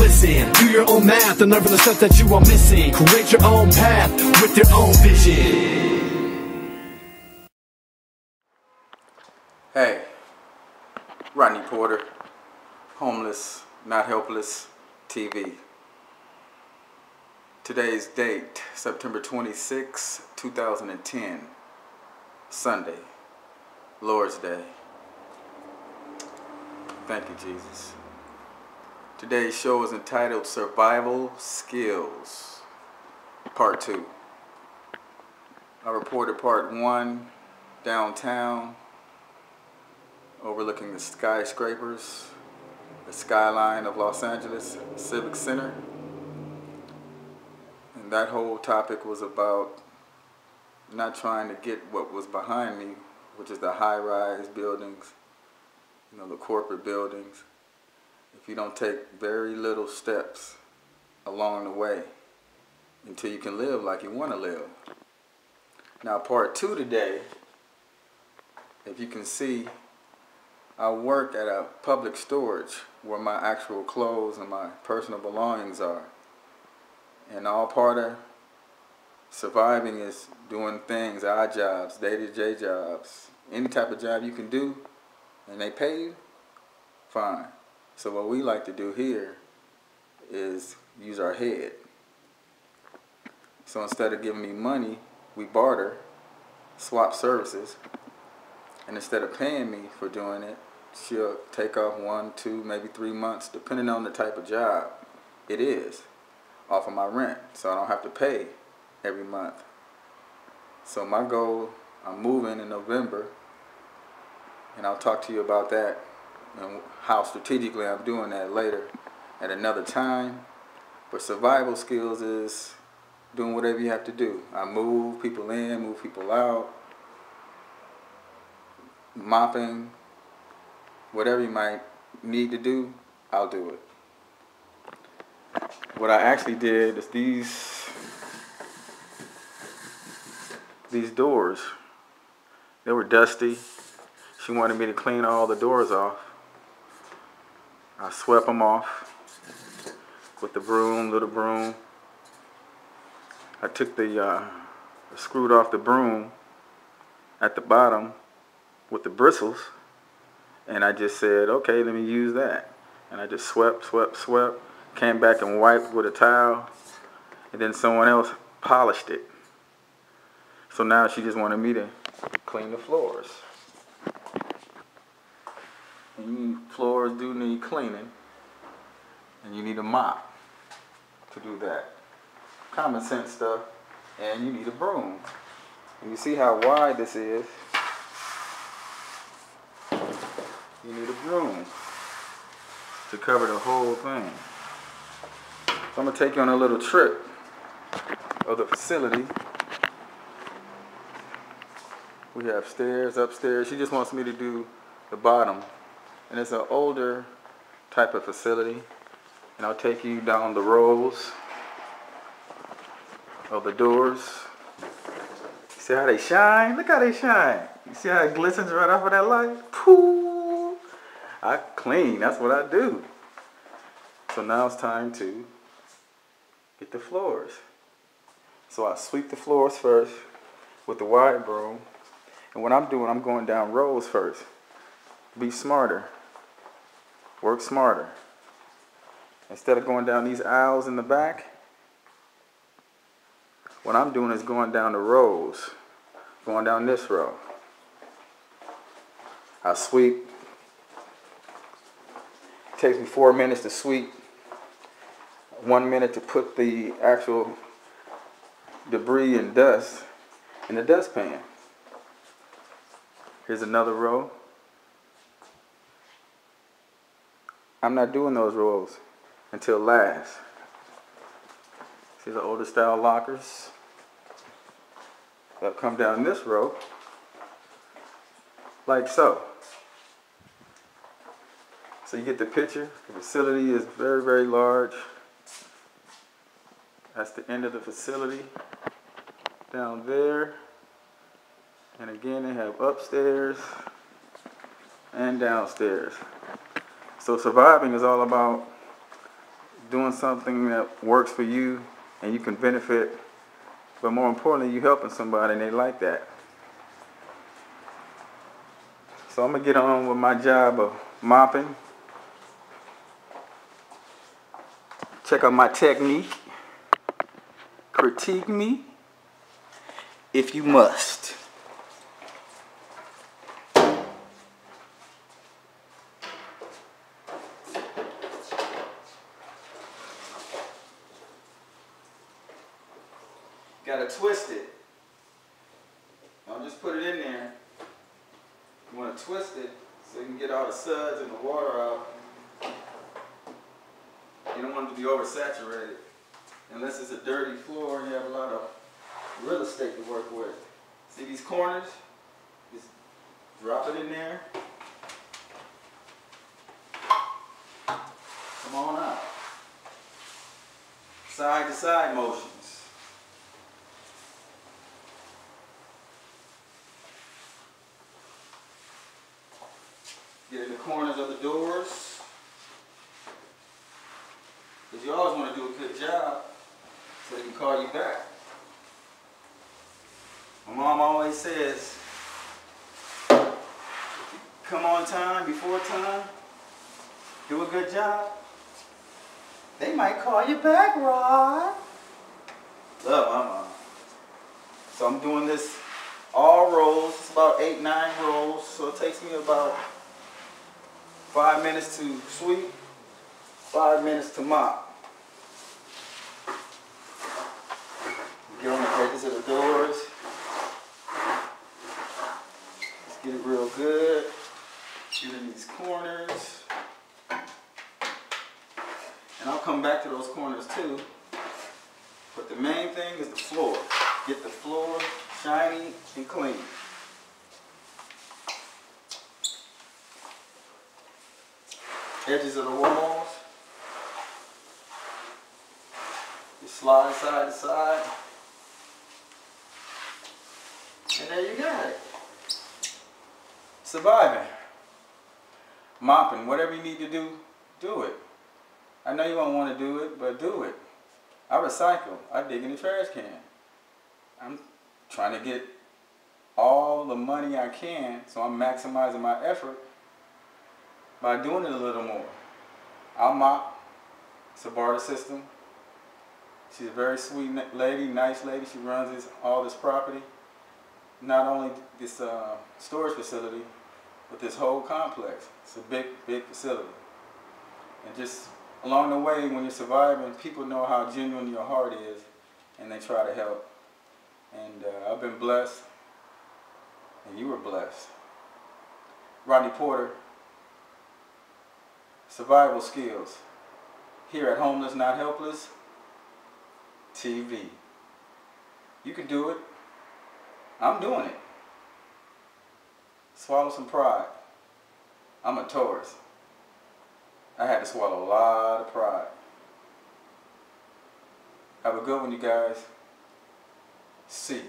listen. Do your own math and learn from the stuff that you are missing. Create your own path with your own vision. Hey, Rodney Porter, Homeless, Not Helpless TV. Today's date, September 26, 2010, Sunday, Lord's Day. Thank you, Jesus. Today's show is entitled Survival Skills, Part 2. I reported Part 1 downtown, overlooking the skyscrapers, the skyline of Los Angeles Civic Center. And that whole topic was about not trying to get what was behind me, which is the high-rise buildings, you know, the corporate buildings, if you don't take very little steps along the way until you can live like you want to live. Now, part two today, if you can see, I work at a public storage where my actual clothes and my personal belongings are. And all part of surviving is doing things, odd jobs, day-to-day jobs, any type of job you can do, and they pay you, fine. So what we like to do here is use our head. So instead of giving me money, we barter, swap services, and instead of paying me for doing it, she'll take off one, two, maybe three months, depending on the type of job it is, off of my rent, so I don't have to pay every month. So my goal, I'm moving in November, and I'll talk to you about that and how strategically I'm doing that later at another time. But survival skills is doing whatever you have to do. I move people in, move people out, mopping, whatever you might need to do, I'll do it. What I actually did is these these doors, they were dusty. She wanted me to clean all the doors off. I swept them off with the broom, little broom. I took the, uh, screwed off the broom at the bottom with the bristles and I just said, okay, let me use that. And I just swept, swept, swept, came back and wiped with a towel and then someone else polished it. So now she just wanted me to clean the floors. And floors do need cleaning. And you need a mop to do that. Common sense stuff. And you need a broom. And you see how wide this is. You need a broom to cover the whole thing. So I'm to take you on a little trip of the facility. We have stairs upstairs. She just wants me to do the bottom and it's an older type of facility. And I'll take you down the rows of the doors. See how they shine? Look how they shine. You see how it glistens right off of that light? Pooh! I clean, that's what I do. So now it's time to get the floors. So I sweep the floors first with the wide broom. And what I'm doing, I'm going down rows first. Be smarter. Work smarter. Instead of going down these aisles in the back, what I'm doing is going down the rows. Going down this row. I sweep. It takes me four minutes to sweep. One minute to put the actual debris and dust in the dustpan. Here's another row. I'm not doing those rows until last. See the older style lockers that come down this row, like so. So you get the picture. The facility is very, very large. That's the end of the facility. Down there. And again, they have upstairs and downstairs. So surviving is all about doing something that works for you and you can benefit, but more importantly, you're helping somebody and they like that. So I'm gonna get on with my job of mopping. Check out my technique. Critique me if you must. Twist it. Don't just put it in there. You want to twist it so you can get all the suds and the water out. You don't want it to be oversaturated. Unless it's a dirty floor and you have a lot of real estate to work with. See these corners? Just drop it in there. Come on out. Side to side motions. Get in the corners of the doors. Because you always want to do a good job so they can call you back. My mom always says, come on time, before time, do a good job. They might call you back, Rod. Love my mom. So I'm doing this all rolls. It's about eight, nine rolls. So it takes me about five minutes to sweep, five minutes to mop. Get on the edges of the doors. Let's get it real good. Get in these corners. And I'll come back to those corners too. But the main thing is the floor. Get the floor shiny and clean. Edges of the walls. You slide side to side. And there you got it. Surviving. Mopping. Whatever you need to do, do it. I know you won't want to do it, but do it. I recycle. I dig in the trash can. I'm trying to get all the money I can, so I'm maximizing my effort by doing it a little more. I'll mop. It's a barter system. She's a very sweet lady, nice lady. She runs this, all this property. Not only this uh, storage facility, but this whole complex. It's a big, big facility. And just along the way, when you're surviving, people know how genuine your heart is, and they try to help. And uh, I've been blessed, and you were blessed. Rodney Porter, survival skills. Here at Homeless Not Helpless TV. You can do it. I'm doing it. Swallow some pride. I'm a Taurus. I had to swallow a lot of pride. Have a good one, you guys. See you.